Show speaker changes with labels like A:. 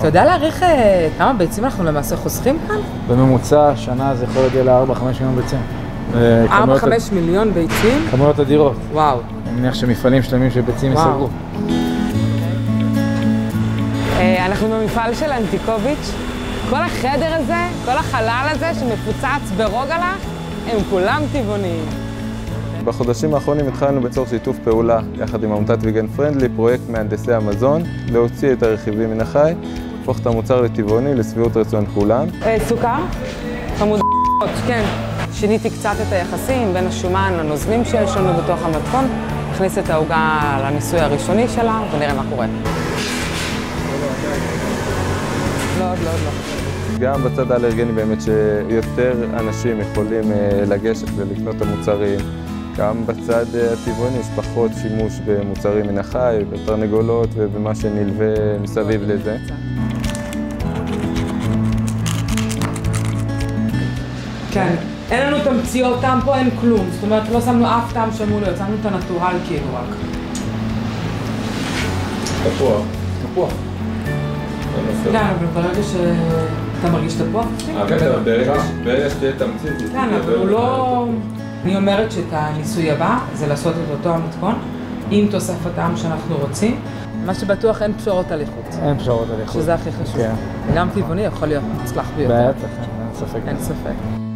A: אתה יודע להעריך אה, כמה ביצים אנחנו למעשה חוסכים כאן?
B: בממוצע, שנה זה יכול להגיע ל-4-5 מיליון ביצים. אה,
A: 4-5
B: כמויות-
A: מיליון ביצים?
B: כמויות אדירות.
A: וואו.
B: אני מניח שמפעלים שלמים של ביצים
A: וואו.
B: ייסגרו.
A: אה, אנחנו במפעל של אנטיקוביץ'. כל החדר הזה, כל החלל הזה שמפוצץ ברוגלח, הם כולם טבעוניים.
C: בחודשים האחרונים התחלנו בצור שיתוף פעולה יחד עם עמותת ויגן פרנדלי, פרויקט מהנדסי המזון, להוציא את הרכיבים מן החי, להפוך את המוצר לטבעוני לשביעות רצון כולם.
A: אה, סוכר? חמוד כן. שיניתי קצת את היחסים בין השומן לנוזלים שיש לנו בתוך המתכון. נכניס את העוגה לניסוי הראשוני שלה ונראה מה קורה. לא, עוד לא, עוד לא.
C: גם בצד האלרגני באמת שיותר אנשים יכולים אה, לגשת ולקנות את המוצרים. גם בצד אה, הטבעוני יש פחות שימוש במוצרים מן החי, בתרנגולות ובמה שנלווה מסביב לזה.
A: כן. אין לנו תמציות טעם פה, אין כלום. זאת אומרת, לא שמנו אף טעם להיות, שמנו את הנטורל כאילו רק.
C: תפוח.
B: תפוח.
A: כן, אבל ברגע שאתה מרגיש תפוח,
C: ברגע שתהיה תמצית,
A: כן, אבל הוא לא... אני אומרת שאת הניסוי הבא זה לעשות את אותו המתכון עם תוסף הטעם שאנחנו רוצים. מה שבטוח אין פשרות על איכות,
B: אין פשרות על איכות.
A: שזה הכי חשוב.
B: כן.
A: גם טבעוני יכול להיות מוצלח ביותר.
B: בטח, אין ספק.
A: אין ספק.